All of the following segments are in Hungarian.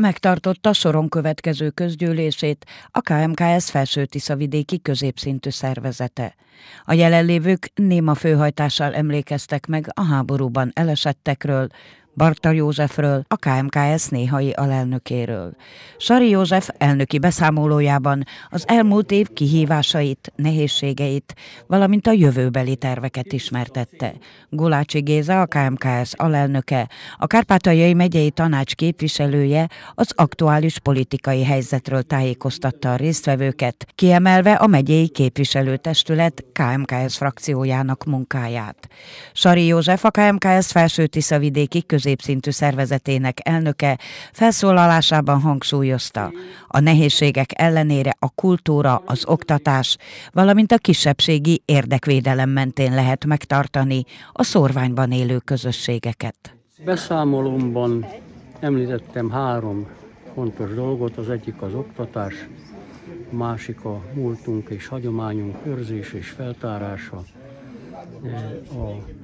megtartotta soron következő közgyűlését a KMKS felső Tiszavidéki középszintű szervezete. A jelenlévők néma főhajtással emlékeztek meg a háborúban elesettekről, Barta Józsefről, a KMKS néhai alelnökéről. Sari József elnöki beszámolójában az elmúlt év kihívásait, nehézségeit, valamint a jövőbeli terveket ismertette. Gulácsi Géza, a KMKS alelnöke, a Kárpátaljai megyei tanács képviselője az aktuális politikai helyzetről tájékoztatta a résztvevőket, kiemelve a megyei képviselőtestület KMKS frakciójának munkáját. Sari József, a KMKS felső Tiszavidéki közé középszintű szervezetének elnöke felszólalásában hangsúlyozta, a nehézségek ellenére a kultúra, az oktatás, valamint a kisebbségi érdekvédelem mentén lehet megtartani a szorványban élő közösségeket. Beszámolomban említettem három fontos dolgot, az egyik az oktatás, a másik a múltunk és hagyományunk őrzés és feltárása, a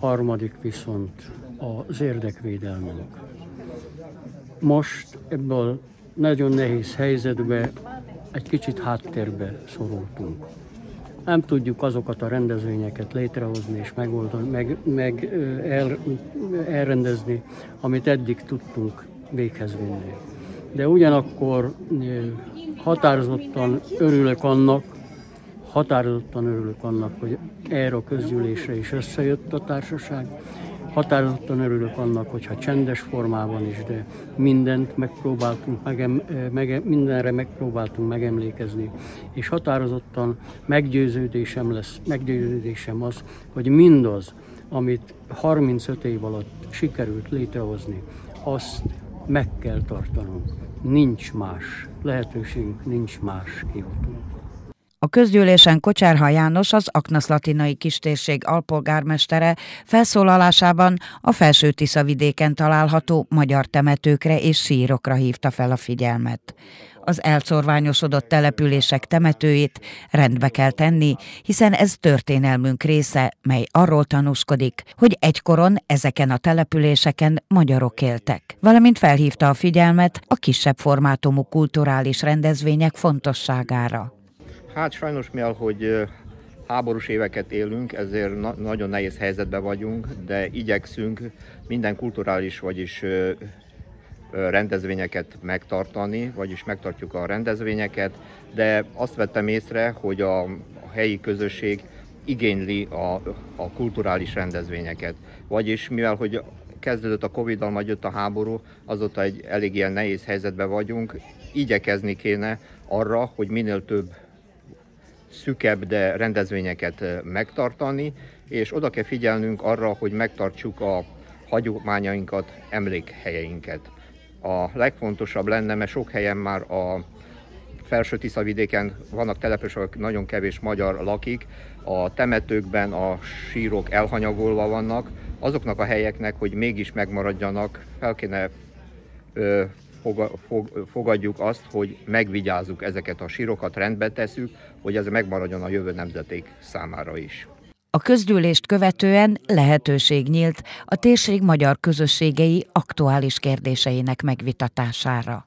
harmadik viszont az érdekvédelmünk. Most ebből nagyon nehéz helyzetbe egy kicsit háttérbe szorultunk. Nem tudjuk azokat a rendezvényeket létrehozni és megoldani, meg, meg el, elrendezni, amit eddig tudtunk véghez vinni. De ugyanakkor határozottan örülök annak, határozottan örülök annak, hogy erre a közgyűlésre is összejött a társaság, Határozottan örülök annak, hogyha csendes formában is, de mindent megpróbáltunk, megem, mege, mindenre megpróbáltunk megemlékezni, és határozottan meggyőződésem lesz, meggyőződésem az, hogy mindaz, amit 35 év alatt sikerült létrehozni, azt meg kell tartanunk. Nincs más lehetőségünk, nincs más kiutunk. A közgyűlésen Kocsárha János, az Aknaszlatinai kistérség alpolgármestere felszólalásában a felső vidéken található magyar temetőkre és sírokra hívta fel a figyelmet. Az elszorványosodott települések temetőit rendbe kell tenni, hiszen ez történelmünk része, mely arról tanúskodik, hogy egykoron ezeken a településeken magyarok éltek. Valamint felhívta a figyelmet a kisebb formátumú kulturális rendezvények fontosságára. Hát sajnos mivel, hogy háborús éveket élünk, ezért na- nagyon nehéz helyzetben vagyunk, de igyekszünk minden kulturális, vagyis rendezvényeket megtartani, vagyis megtartjuk a rendezvényeket, de azt vettem észre, hogy a, helyi közösség igényli a, a kulturális rendezvényeket. Vagyis mivel, hogy kezdődött a Covid-dal, majd jött a háború, azóta egy elég ilyen nehéz helyzetben vagyunk, igyekezni kéne arra, hogy minél több szükebb, de rendezvényeket megtartani, és oda kell figyelnünk arra, hogy megtartsuk a hagyományainkat, emlékhelyeinket. A legfontosabb lenne, mert sok helyen már a felső Tiszavidéken vannak települések, nagyon kevés magyar lakik, a temetőkben a sírok elhanyagolva vannak, azoknak a helyeknek, hogy mégis megmaradjanak, fel kéne fogadjuk azt, hogy megvigyázzuk ezeket a sírokat, rendbe tesszük, hogy ez megmaradjon a jövő nemzeték számára is. A közgyűlést követően lehetőség nyílt a térség magyar közösségei aktuális kérdéseinek megvitatására.